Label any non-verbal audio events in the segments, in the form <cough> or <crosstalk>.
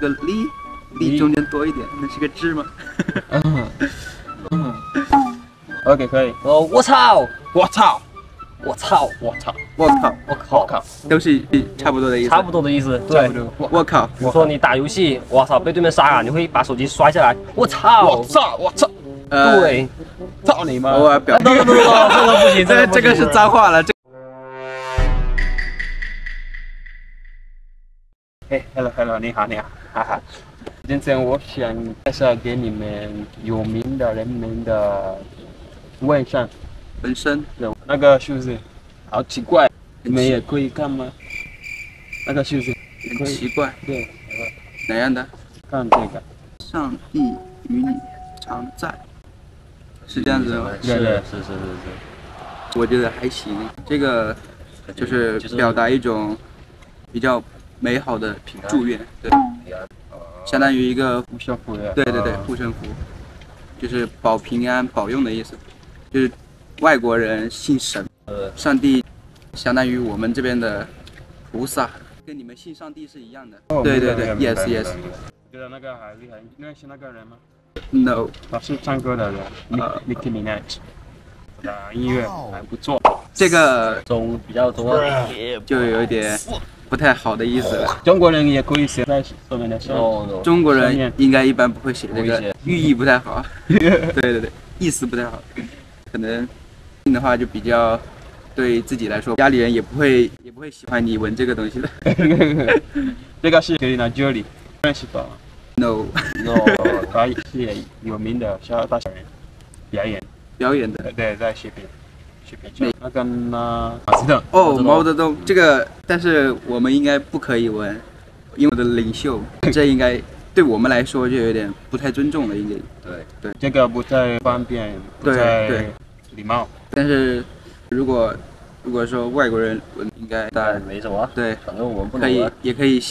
这个力力中间多一点，那是个字吗？嗯嗯，OK 可以。哦，我操！我操！我操！我操！我靠，我靠！靠！都是差不多的意思。差不多的意思。对。我靠！比如说你打游戏，我操，被对面杀了，你会把手机摔下来。我操！我操！我操！对。操你妈！我表。不不不，<laughs> 这个不行，这个这个是脏话了。这。哎，Hello Hello，你好你好，哈哈。今天我想介绍给你们有名的人们的纹身。纹身？那个是不是？好奇怪，你们也可以看吗？那个是不是？很奇怪。对。哪样的？看这个。上帝与你常在，是这样子吗？是是是是是。我觉得还行，这个就是表达一种比较美好的祝愿，对，相当于一个护身符。对对对，护身符，就是保平安、保佑的意思，就是外国人信神。呃，上帝相当于我们这边的菩萨，跟你们信上帝是一样的。对对对，yes yes。觉得那个还厉害，你认识那个人吗？No，他是唱歌的人，Nicki Minaj，的音乐还不错。这个中比较多，就有一点不太好的意思了。中国人也可以写在上面的。中国人应该一般不会写这个，寓意不太好。<laughs> 对对对，意思不太好，可能的话就比较。对自己来说，家里人也不会也不会喜欢你闻这个东西的。<laughs> 这个是 Jolie，认识吧？No，No，他是有名的小大小人表演表演的。对，在视频视频。那个呢？毛泽东。哦，毛泽东，这个但是我们应该不可以闻，因为我的领袖，<laughs> 这应该对我们来说就有点不太尊重了，应该。对对，这个不太方便，不太礼貌。但是如果如果说外国人，应该但没什么。对，反正我们不可以，也可以，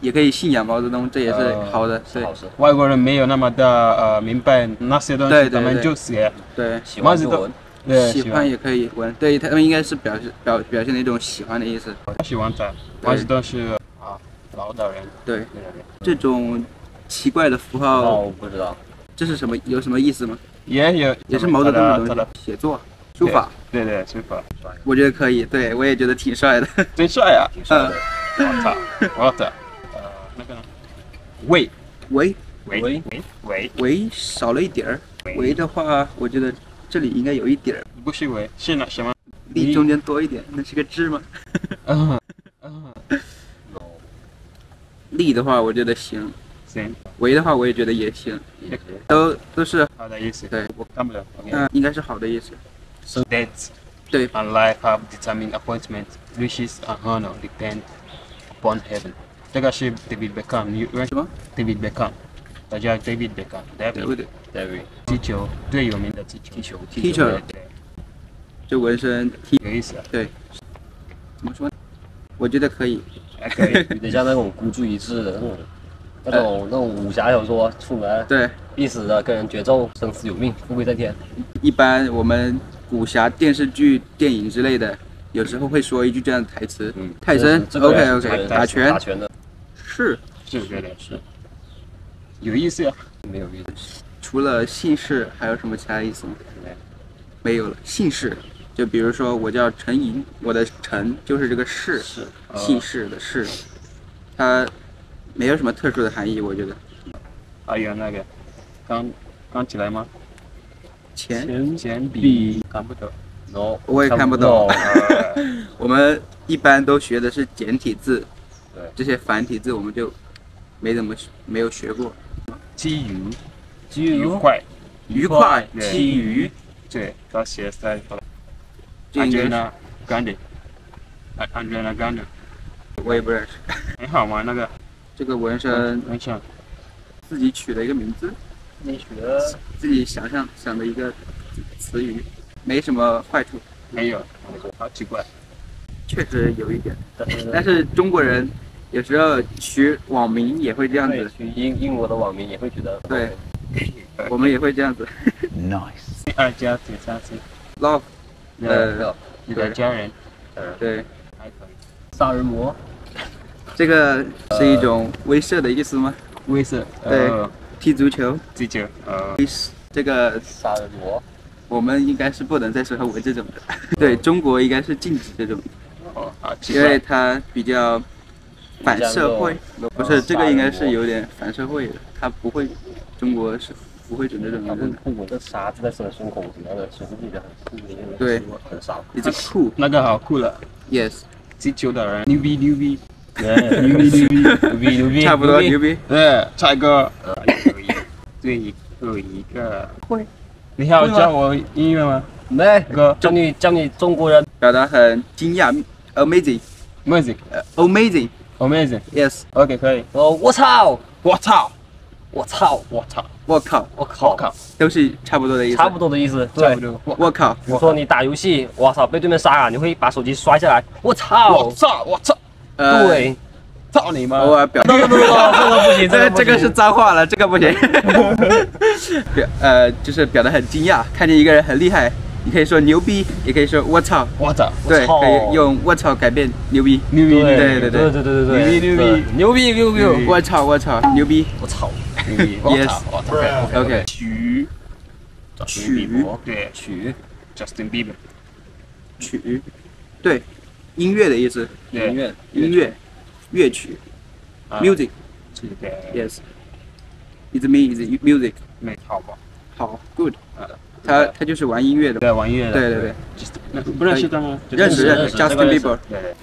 也可以信仰毛泽东，这也是好的。对，外国人没有那么的呃明白那些东西，他们就写。对，毛泽东。对，喜欢也可以闻。对他们应该是表示表表现的一种喜欢的意思。他喜欢的，毛泽东是啊，老的人。对，这种奇怪的符号，我不知道，这是什么？有什么意思吗？也有，也是毛泽东的东西，写作。书法，对对，书法，我觉得可以，对我也觉得挺帅的，真帅啊！<laughs> 挺帅的，我操，我操，呃，那个，喂喂喂喂喂喂少了一点儿，喂的话，我觉得这里应该有一点儿，不是维，是那什么？力中间多一点，那是个字吗？嗯嗯，力的话，我觉得行，行，围的话，我也觉得也行，也可以都都是好的意思，对，我看不了，嗯，应该是好的意思。So death and life have determined appointment, riches and honor depend upon heaven. 这个是 David Beckham，你认识吗？David Beckham，他叫 David Beckham，David，David，踢球最有名的踢球，踢球，踢球，对，就纹身踢。有意思，对，怎么说？我觉得可以，还可以，有点像那种孤注一掷的那种，那种那种武侠小说出门，对，必死的跟人决斗，生死有命，富贵在天。一般我们。武侠电视剧、电影之类的，有时候会说一句这样的台词。嗯，泰森，OK OK，打拳，打拳的，是，是觉得是，有意思呀，没有意思。除了姓氏，还有什么其他意思吗？没有了，姓氏，就比如说我叫陈莹，我的陈就是这个氏，姓氏的氏，它没有什么特殊的含义，我觉得。还有那个，刚刚起来吗？钱钱币看不懂，no，我也看不懂。<laughs> 我们一般都学的是简体字，对，这些繁体字我们就没怎么没有学过。基于，基于愉快，愉快，基于，对，他写在。Angela Gandhi，Angela Gandhi，我也不认识。很好玩那个，这个纹身，纹身，自己取的一个名字。你取的？自己想象想的一个词语，没什么坏处。没有，好奇怪。确实有一点，但是中国人有时候取网名也会这样子。取英英国的网名也会觉得。对，我们也会这样子。Nice。二加减三 C。Love。呃，你的家人。对。杀人魔。这个是一种威慑的意思吗？威慑。对呃，踢足球，踢球呃，这个杀人魔，我们应该是不能再适合为这种的。<laughs> 对中国应该是禁止这种，哦啊，因为，它比较反社会。不是这个应该是有点反社会的，他不会，中国是不会准这种他们人的。不闻这沙子在身孙口什么的，孙子的很酷的，对，很少。It's cool, 那个好酷了，yes，击球的人。牛逼牛逼，对，牛逼牛逼牛逼牛逼，差不多牛逼。对，差一个，呃，有一个，对，有一个。会。你要教我音乐吗？没。哥。教你教你中国人，表达很惊讶，amazing，，music 呃，amazing，yes，amazing。OK，可以。哦，我操，我操！我操，我操！我靠，我靠，靠！都是差不多的意思。差不多的意思，对差不。多。我我靠，比如说你打游戏，我操，被对面杀了，你会把手机摔下来，我操我操，我操！呃，对，操你妈！偶尔表，不不不不，这个不行，这个这个是脏话了，这个不行。<laughs> 表呃，就是表达很惊讶，看见一个人很厉害，你可以说牛逼，也可以说我操，我操，对，可以用我操改变牛逼，牛逼，对对对对。对对对对，牛逼牛逼牛逼牛逼，我操我操牛逼，我操。牛 <laughs> 逼，yes OK OK 曲曲。对。曲。Justin Bieber 曲。对音乐的意思，音乐音乐。乐曲。music 对。Yes it's me it's music 没错吧。好，good，啊他他就是玩音乐的，对玩音乐的对对对，那不认识他吗？认识认识，Justin Bieber，对。